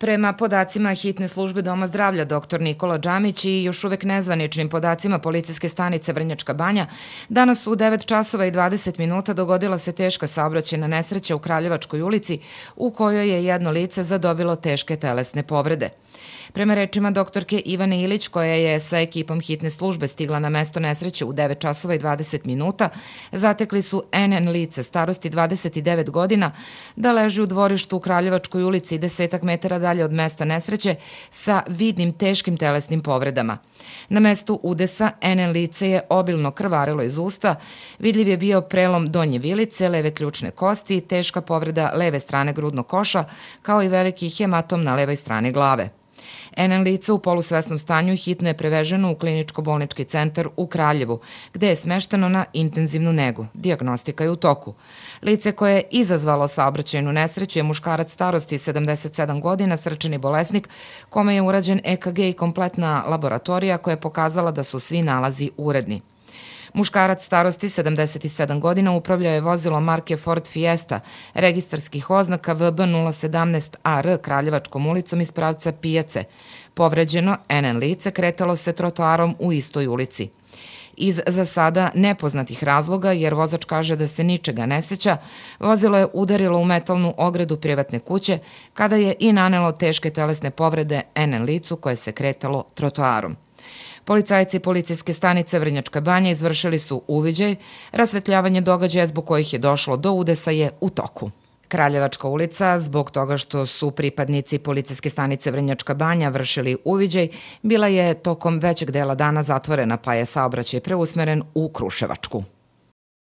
Prema podacima hitne službe Doma zdravlja dr. Nikola Đamić i još uvek nezvaničnim podacima policijske stanice Vrnjačka banja, danas u 9 časova i 20 minuta dogodila se teška saobraćena nesreća u Kraljevačkoj ulici u kojoj je jedno lice zadobilo teške telesne povrede. Prema rečima doktorke Ivane Ilić, koja je sa ekipom hitne službe stigla na mesto nesreće u 9 časova i 20 minuta, zatekli su NN lice starosti 29 godina da leži u dvorištu u Kraljevačkoj ulici desetak metara dalje od mesta nesreće sa vidnim teškim telesnim povredama. Na mestu udesa NN lice je obilno krvarilo iz usta, vidljiv je bio prelom donje vilice, leve ključne kosti teška povreda leve strane grudnog koša, kao i veliki hematom na levoj strani glave. NN lica u polusvesnom stanju hitno je preveženo u kliničko-bolnički centar u Kraljevu, gde je smešteno na intenzivnu negu. Diagnostika je u toku. Lice koje je izazvalo saobraćajnu nesreću je muškarac starosti 77 godina, srčani bolesnik, kome je urađen EKG i kompletna laboratorija koja je pokazala da su svi nalazi uredni. Muškarac starosti 77 godina upravljao je vozilo marke Ford Fiesta, registarskih oznaka VB 017 AR Kraljevačkom ulicom iz pravca Pijace. Povređeno, NN lice kretalo se trotoarom u istoj ulici. Iz za sada nepoznatih razloga, jer vozač kaže da se ničega ne seća, vozilo je udarilo u metalnu ogradu privatne kuće kada je i nanelo teške telesne povrede NN licu koje se kretalo trotoarom. Policajci policijske stanice Vrnjačka banja izvršili su uviđaj, rasvetljavanje događaja zbog kojih je došlo do udesa je u toku. Kraljevačka ulica, zbog toga što su pripadnici policijske stanice Vrnjačka banja vršili uviđaj, bila je tokom većeg dela dana zatvorena pa je saobraćaj preusmeren u Kruševačku.